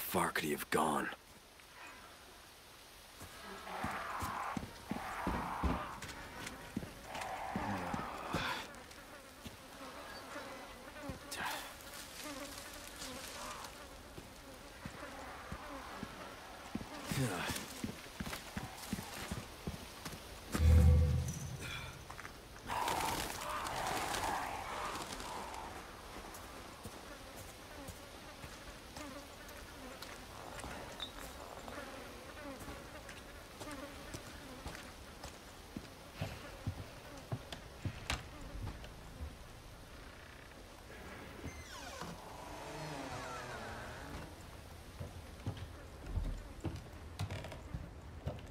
Far could he have gone?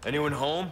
Anyone home?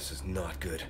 This is not good.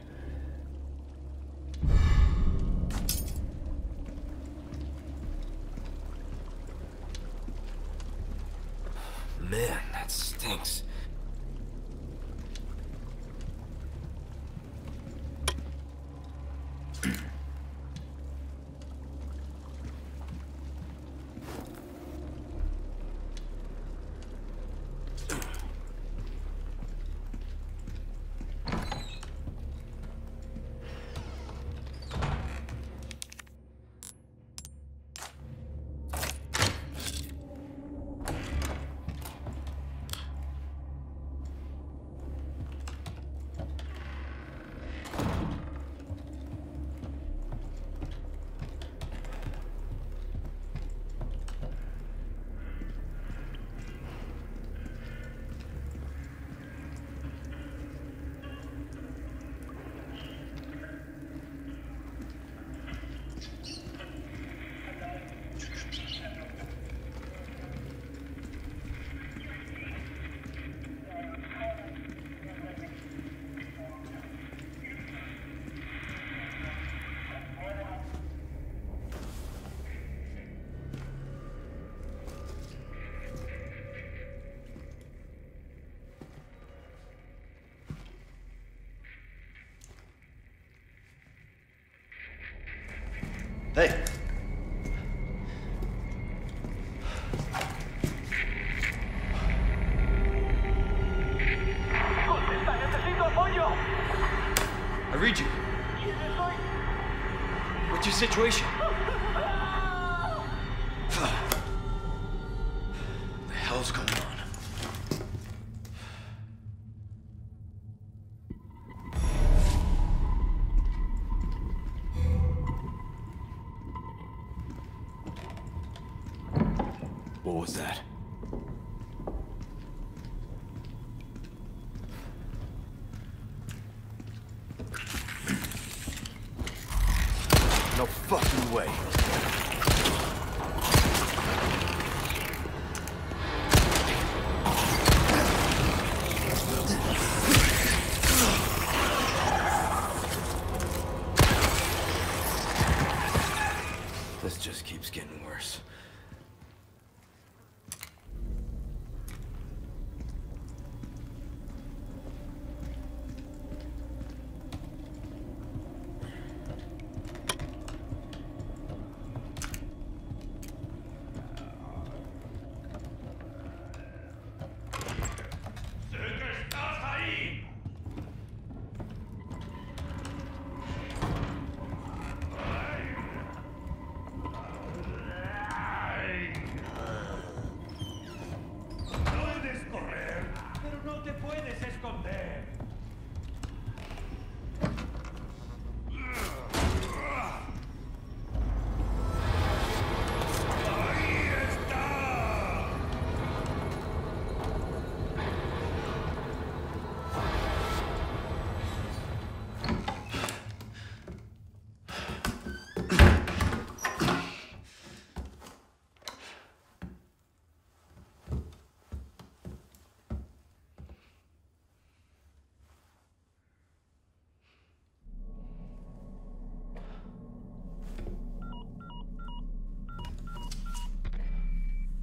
Hey. I read you. What's your situation? Okay.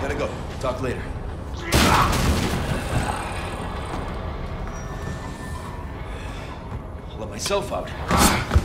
Gotta go. Talk later. I'll let myself out.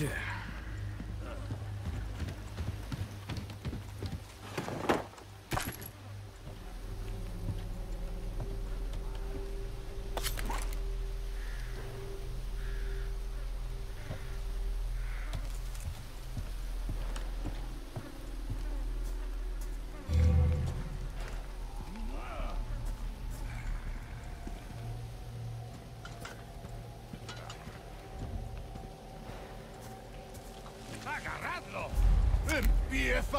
Yeah. Empieza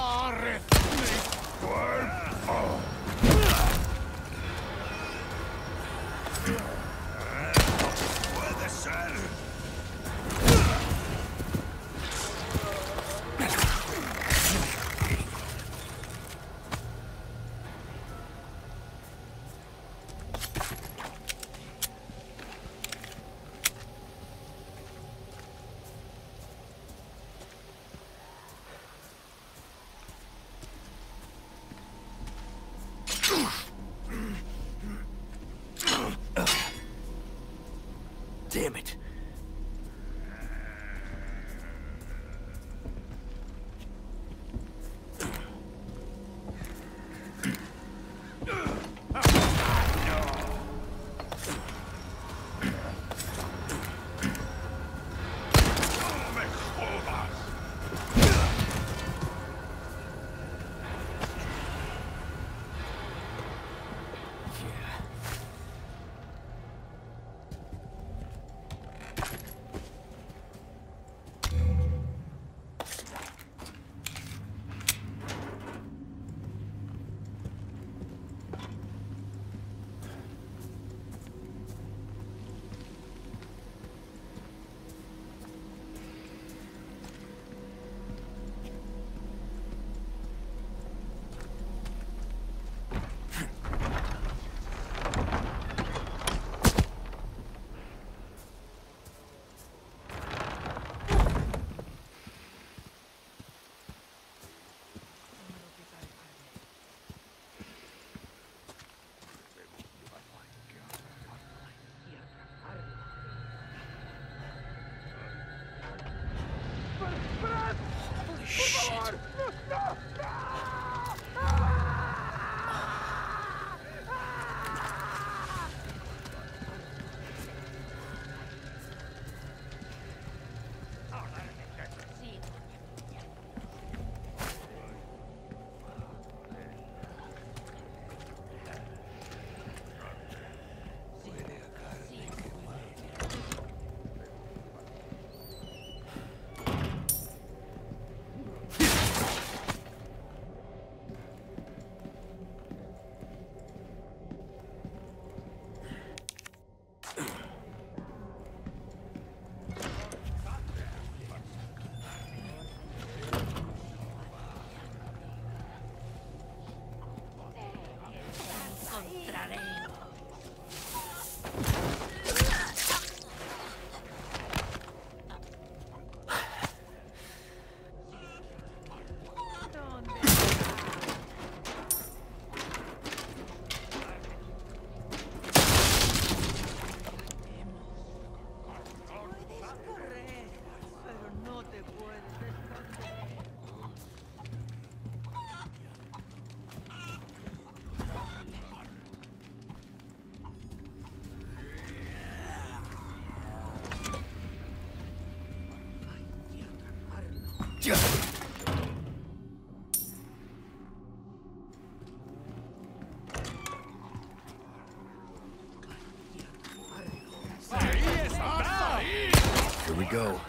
a Here we go.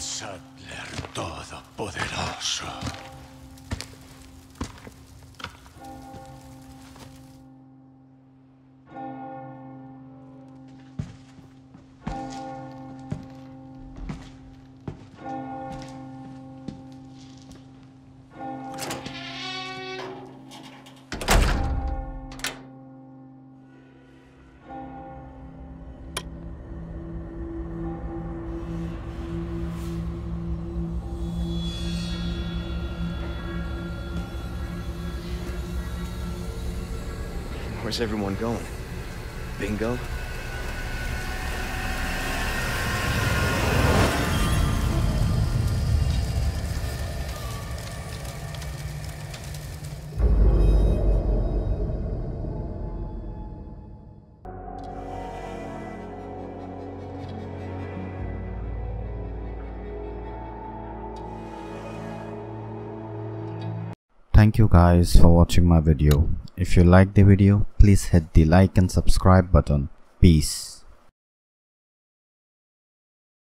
Sadler Todopoderoso. Where's everyone going? Bingo? Thank you guys for watching my video. If you like the video, please hit the like and subscribe button. Peace.